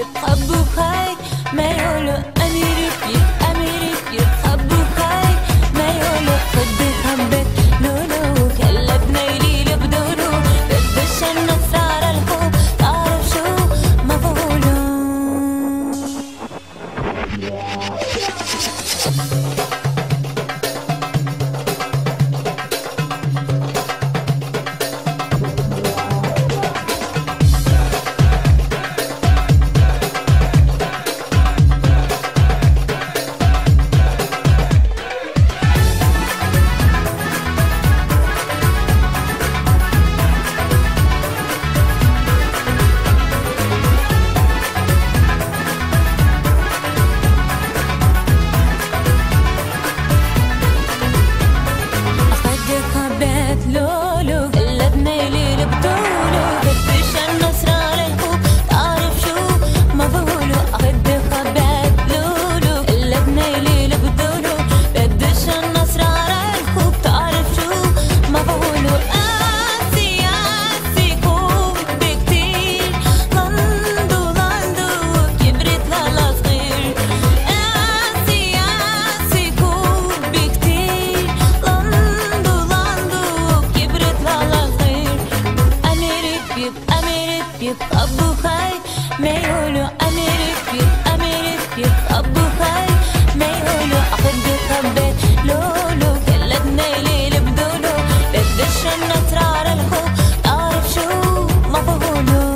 يبقى بخاك ما يقولوا lo lo خاي ما يقولوا أمير كبير أمير كبير أبو خاي ما يقولوا أخد خبر لولو كلتنا ليل بدولو بدش النطرار الخو أعرف شو ما بقولو